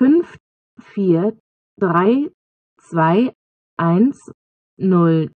fünf vier drei zwei eins null.